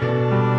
Música